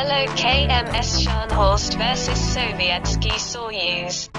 LOKMS Scharnhorst versus Sovietsky Soyuz.